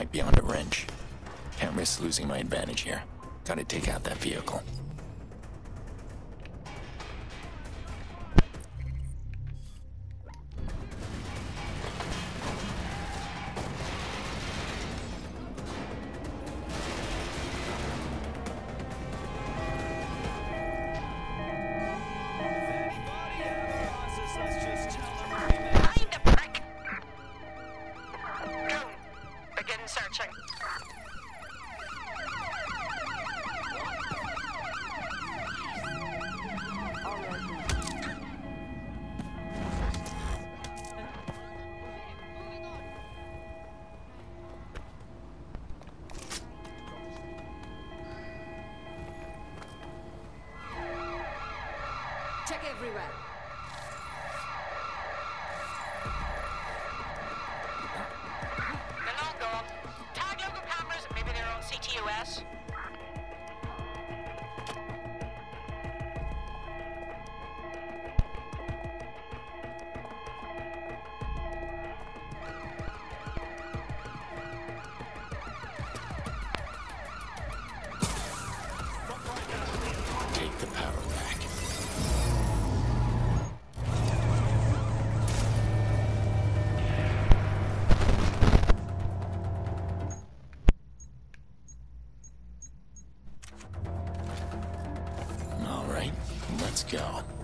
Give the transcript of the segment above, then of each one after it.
might be on the wrench. Can't risk losing my advantage here. Gotta take out that vehicle. Searching. Check everywhere. Let's go.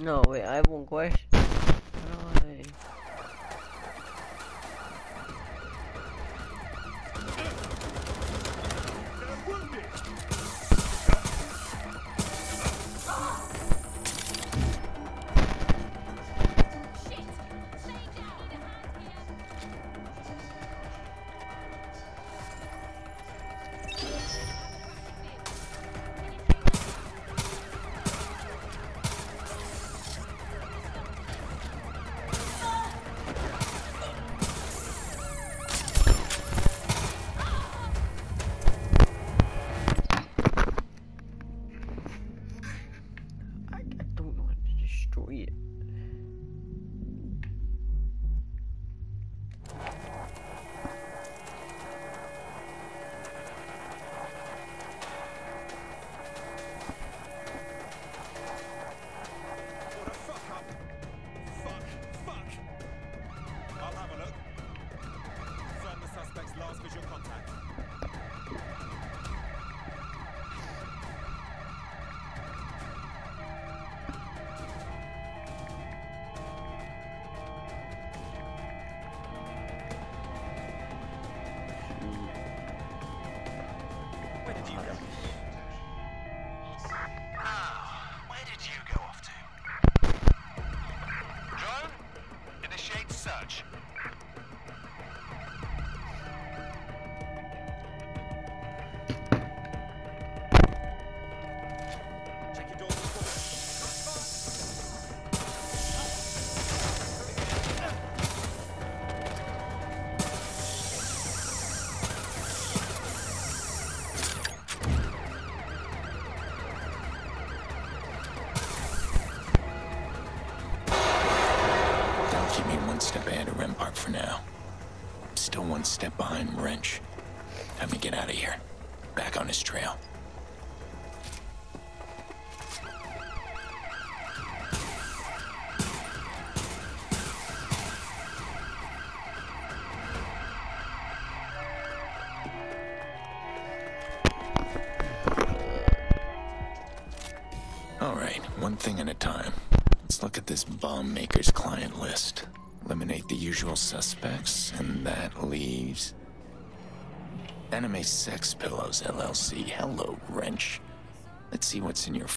No, wait, I have one question. Rempart for now. Still one step behind Wrench. Time to get out of here. Back on his trail. All right, one thing at a time. Let's look at this bomb maker's client list. Eliminate the usual suspects, and that leaves. Anime Sex Pillows LLC. Hello, Wrench. Let's see what's in your